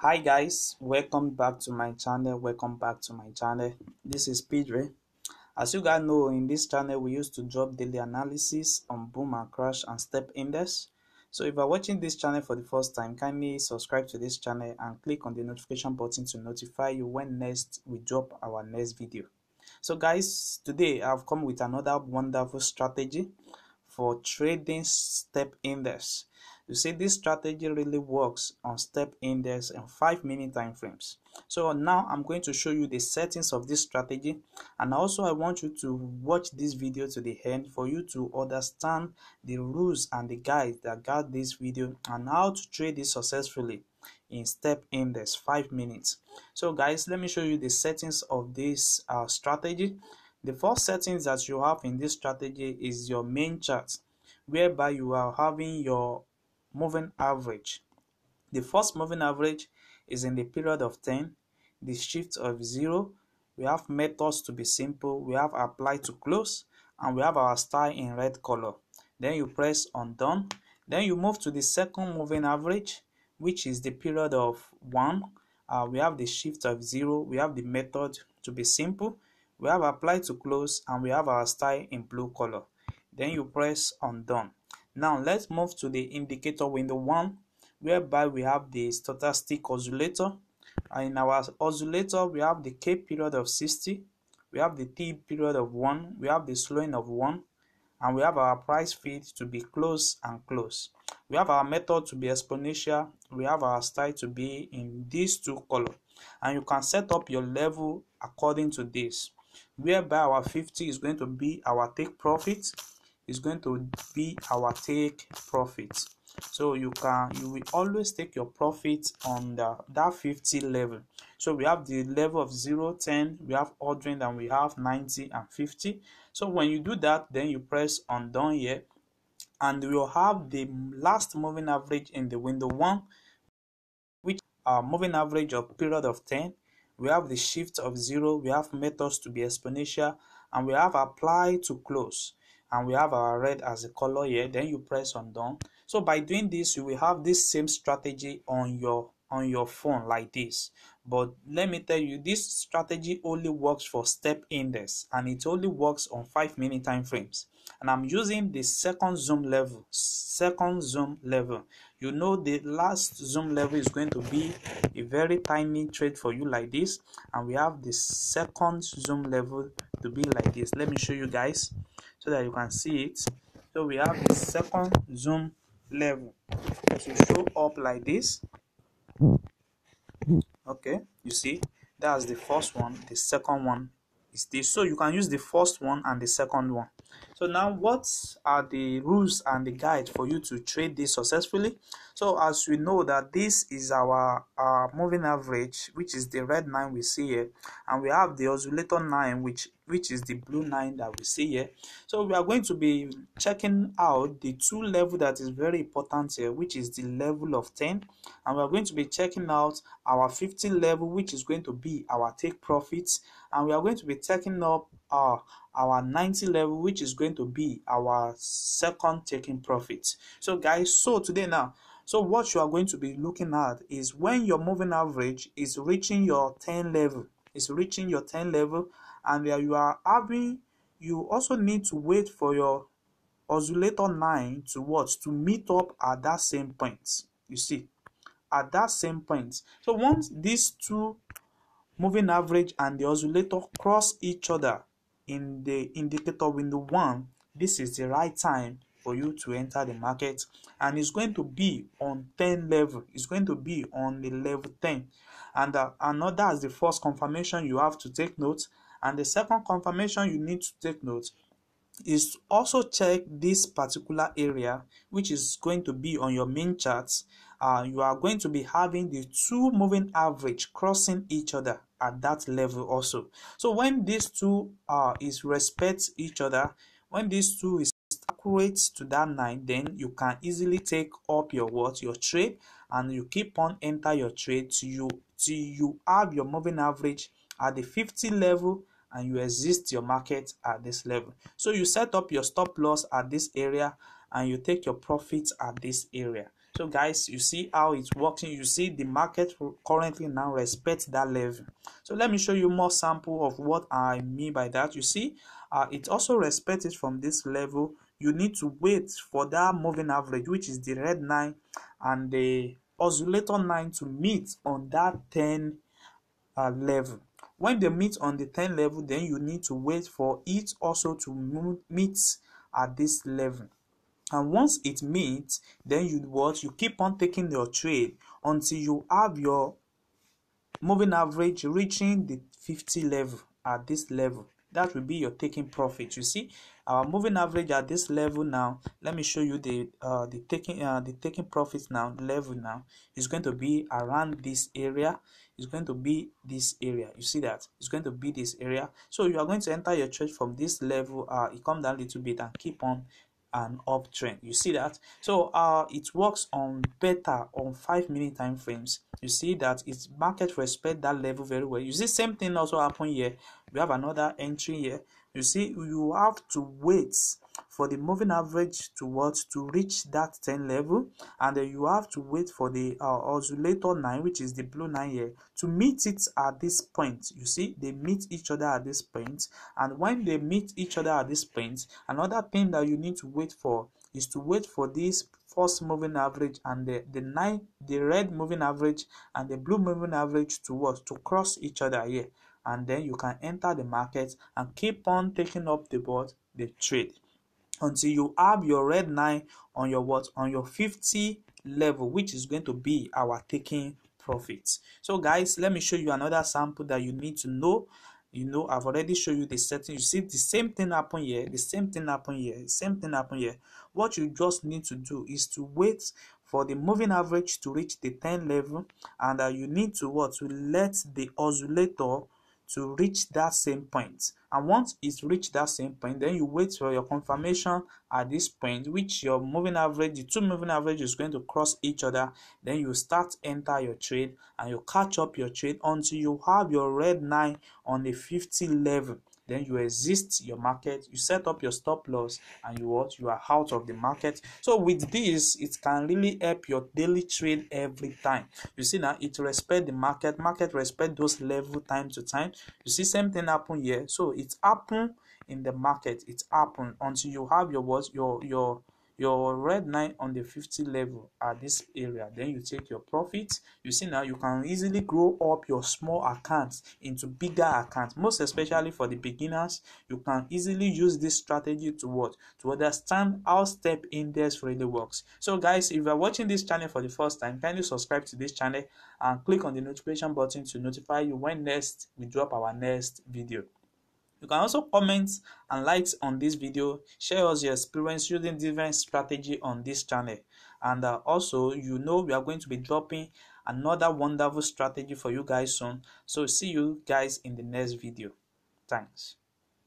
hi guys. Welcome back to my channel. Welcome back to my channel. This is Pedro as you guys know in this channel we used to drop daily analysis on boom and crash and step index. So if you're watching this channel for the first time kindly subscribe to this channel and click on the notification button to notify you when next we drop our next video. So guys today i've come with another wonderful strategy for trading step index you see this strategy really works on step index and five minute time frames. So now i'm going to show you the settings of this strategy. And also i want you to watch this video to the end for you to understand the rules and the guides that guide this video and how to trade it successfully in step index five minutes. So guys let me show you the settings of this uh, strategy. The first settings that you have in this strategy is your main chart whereby you are having your moving average. The first moving average is in the period of 10, the shift of 0, we have methods to be simple, we have apply to close, and we have our style in red color. Then you press on done. Then you move to the second moving average, which is the period of 1. Uh, we have the shift of 0, we have the method to be simple, we have apply to close, and we have our style in blue color. Then you press on done. Now let's move to the indicator window 1 whereby we have the stochastic oscillator. And in our oscillator we have the K period of 60, we have the D period of 1, we have the slowing of 1 and we have our price field to be close and close. We have our method to be exponential, we have our style to be in these two colors and you can set up your level according to this whereby our 50 is going to be our take profit is going to be our take profit. So you can you will always take your profit on the that 50 level. So we have the level of 0 10 we have 100 and we have 90 and 50 so when you do that then you press on done here and you'll have the last moving average in the window one which are moving average of period of 10 we have the shift of 0 we have methods to be exponential and we have apply to close and we have our red as a color here then you press on done. So by doing this you will have this same strategy on your on your phone like this. But let me tell you this strategy only works for step index and it only works on five minute time frames. And i'm using the second zoom level second zoom level. You know the last zoom level is going to be a very tiny trade for you like this. And we have the second zoom level to be like this. Let me show you guys so that you can see it. So we have the second zoom level. To show up like this. Okay you see? That's the first one. The second one is this. So you can use the first one and the second one. So now what are the rules and the guide for you to trade this successfully? So as we know that this is our uh, moving average which is the red line we see here and we have the oscillator line which which is the blue line that we see here. So we are going to be checking out the two level that is very important here which is the level of 10 and we are going to be checking out our 50 level which is going to be our take profits. And we are going to be taking up uh, our 90 level which is going to be our second taking profit. So guys so today now so what you are going to be looking at is when your moving average is reaching your 10 level is reaching your 10 level and you are having you also need to wait for your oscillator 9 to what? To meet up at that same point. You see at that same point. So once these two moving average and the oscillator cross each other in the indicator window 1 this is the right time for you to enter the market. And it's going to be on 10 level. It's going to be on the level 10 and uh, another as the first confirmation you have to take note and the second confirmation you need to take note is also check this particular area which is going to be on your main charts. Uh, you are going to be having the two moving average crossing each other at that level also. So when these two uh, is respect each other when these two is accurate to that nine then you can easily take up your what? Your trade and you keep on enter your trade till you till you have your moving average at the 50 level and you exist your market at this level. So you set up your stop loss at this area and you take your profits at this area. So guys you see how it's working. You see the market currently now respects that level. So let me show you more sample of what i mean by that. You see uh, it also respects it from this level. You need to wait for that moving average which is the red line and the oscillator line to meet on that 10 uh, level when they meet on the 10 level then you need to wait for it also to meet at this level. And once it meets then you what? You keep on taking your trade until you have your moving average reaching the 50 level at this level that will be your taking profit. You see our moving average at this level now let me show you the uh the taking uh the taking profits now level now. Is going to be around this area. Is going to be this area. You see that? It's going to be this area. So you are going to enter your trade from this level uh it come down a little bit and keep on an uptrend you see that? So uh it works on better on five minute time frames. You see that? Its market respect that level very well. You see same thing also happen here we have another entry here. You see you have to wait for the moving average to what to reach that 10 level and then you have to wait for the uh, oscillator 9 which is the blue 9 here to meet it at this point. You see they meet each other at this point and when they meet each other at this point another thing that you need to wait for is to wait for this first moving average and the the nine the red moving average and the blue moving average to what to cross each other here and then you can enter the market and keep on taking up the board the trade until you have your red 9 on your what on your 50 level which is going to be our taking profits so guys let me show you another sample that you need to know. You know i've already shown you the setting. You see the same thing happen here the same thing happen here same thing happen here. What you just need to do is to wait for the moving average to reach the 10 level and uh, you need to what to let the oscillator to reach that same point. And once it's reached that same point then you wait for your confirmation at this point which your moving average the two moving average is going to cross each other. Then you start enter your trade and you catch up your trade until you have your red 9 on the 50 level then you exist your market you set up your stop loss and you what? You are out of the market. So with this it can really help your daily trade every time. You see now it respect the market market respect those level time to time. You see same thing happen here. So it happen in the market. It happen until you have your what? Your your your red 9 on the 50 level at this area then you take your profit. You see now you can easily grow up your small accounts into bigger accounts most especially for the beginners you can easily use this strategy to what to understand how step index really works. So guys if you are watching this channel for the first time kindly subscribe to this channel and click on the notification button to notify you when next we drop our next video you can also comment and like on this video, share us your experience using different strategy on this channel. And uh, also, you know we are going to be dropping another wonderful strategy for you guys soon. So see you guys in the next video. Thanks.